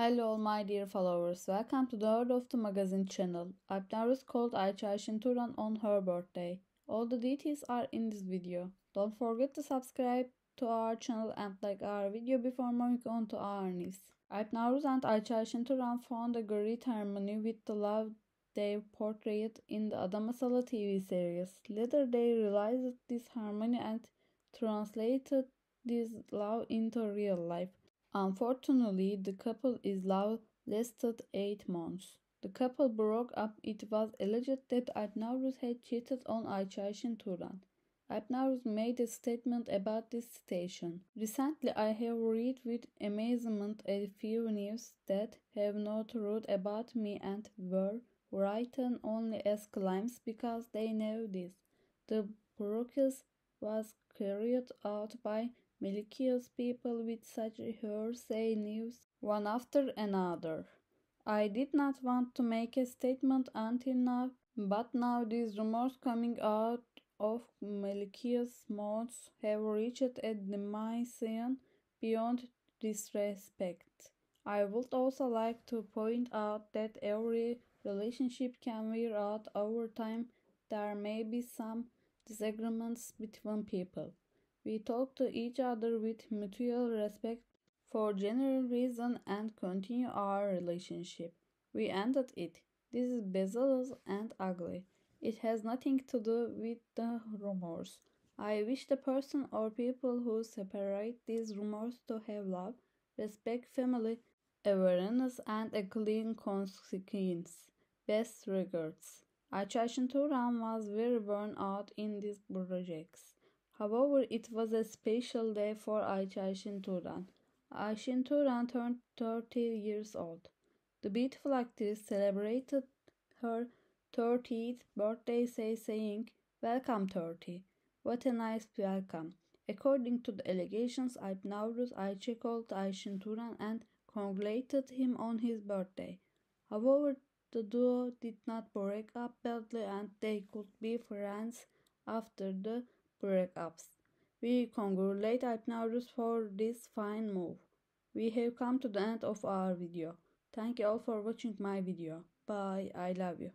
Hello all my dear followers, welcome to the World of the Magazine channel. Alp Navruz called Ayça Ayşin on her birthday. All the details are in this video. Don't forget to subscribe to our channel and like our video before moving on to our news. Alp Navruz and Ayça Ayşin found a great harmony with the love they portrayed in the Ada Masalı TV series. Later they realized this harmony and translated this love into real life. Unfortunately, the couple is love lasted eight months. The couple broke up. It was alleged that Alp Navruz had cheated on Ayça Turan. Alp Navruz made a statement about this situation. Recently, I have read with amazement a few news that have not wrote about me and were written only as claims because they know this. The broadcast was carried out by malicious people with such hearsay news one after another. I did not want to make a statement until now, but now these rumors coming out of malicious mouths have reached a dimension beyond disrespect. I would also like to point out that every relationship can wear out over time. There may be some disagreements between people. We talk to each other with mutual respect for general reason and continue our relationship. We ended it. This is bezalous and ugly. It has nothing to do with the rumors. I wish the person or people who separate these rumors to have love, respect, family, awareness, and a clean conscience. Best regards. Ayça Ayşin Turan was very burned out in these projects. However, it was a special day for Ayşin Turan. Ayşin Turan turned 30 years old. The beautiful actress celebrated her 30th birthday say, saying, Welcome 30. What a nice welcome. According to the allegations, Alp Navruz Ayça called Ayşin Turan and congratulated him on his birthday. However, the duo did not break up badly and they could be friends after the breakups. We congratulate Alp Navruz for this fine move. We have come to the end of our video. Thank you all for watching my video. Bye. I love you.